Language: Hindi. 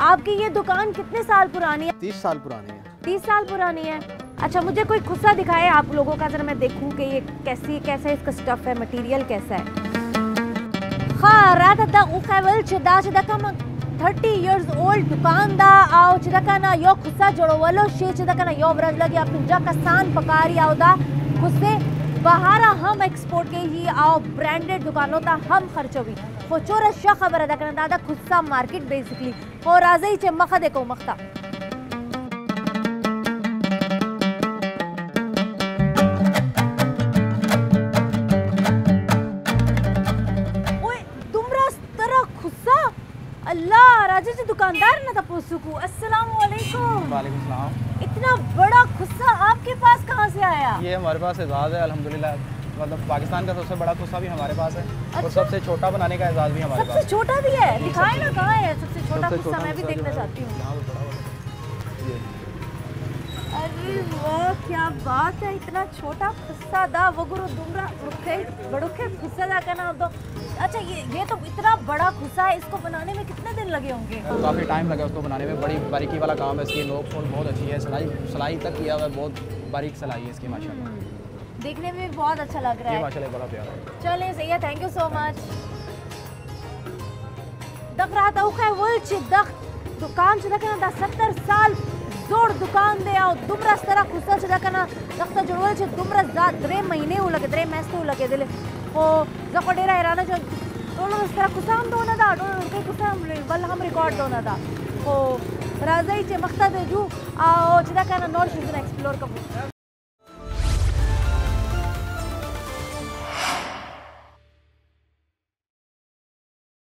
आपकी ये दुकान कितने साल पुरानी है? तीस साल पुरानी है। तीस साल पुरानी है। अच्छा मुझे कोई खुस्सा दिखाए आप लोगों का जरा मैं देखूँ कि ये कैसी कैसा इसका स्टफ़ है मटेरियल कैसा है। हाँ रात दा उखैवल चिदा चिदा कम 30 इयर्स ओल्ड दुकान दा आओ चिदा का ना यो खुस्सा जोड़ो वलो शे चिदा का ना यो ब्रज लगी आप जा कसान पकारी आओ दा खुस्से बहारा हम एक्सपोर्ट के ही आओ ब्रांडेड दुकानों ता हम खर्चो भी। खोचोर शा खबर अदा करना दादा खुस्सा मार्केट बेसिकली और राजे चे मखा देखो मखता। ओए तुमरा तरह खुस्सा? अल्लाह राजे जी दुकानदार ना था पोसुकू अस्सलाम वालेकुम वालेकुम सलाम। इतना बड़ा आपके पास कहाँ से आया? ये हमारे पास एजाज़ है अल्हम्दुलिल्लाह। मतलब पाकिस्तान का सबसे बड़ा खुस्सा भी हमारे पास है अच्छा? और। सबसे छोटा बनाने का एजाज़ भी हमारे सबसे पास छोटा भी है? दिखाए ना कहाँ है? सबसे छोटा सबसे मैं भी देखना चाहती हूँ। अरे वाह क्या बात है इतना छोटा खुस्सा दा वगुरु दुमरा रुखे बड़ुखे खुस्सा दा का नाम तो। अच्छा ये ये तो इतना बड़ा खुस्सा है इसको बनाने में कितने दिन लगे होंगे? काफ़ी टाइम लगा उसको बनाने में बड़ी बारीकी वाला काम है इसकी नोक बहुत अच्छी है सिलाई सिलाई तक किया हुआ है बहुत बारीक सिलाई है इसकी माशाल्लाह। देखने में भी बहुत अच्छा लग रहा है। माशाल्लाह बड़ा प्यारा है। चले सही है थैंक यू सो मच दख रहा था उखे वल ची दख। दुकान ची दखना दा सत्तर साल जोड़ दुकान दे आओ। दुमरा स्तरा खुसा ची दखना। दखता जुड़वल ची दुमरा जा द्रे महीने हो लगे द्रे मैस हो लगे दिले। ओ जको डेरा हैराना जो डोलो स्तरा खुसा हम दोना दा डोलो के खुसा हम बल हम रिकॉर्ड दोना दा ओ राजाई चे मख्ता दे जू। आओ ची दखना नॉर्थ शिजन एक्सप्लोर कबू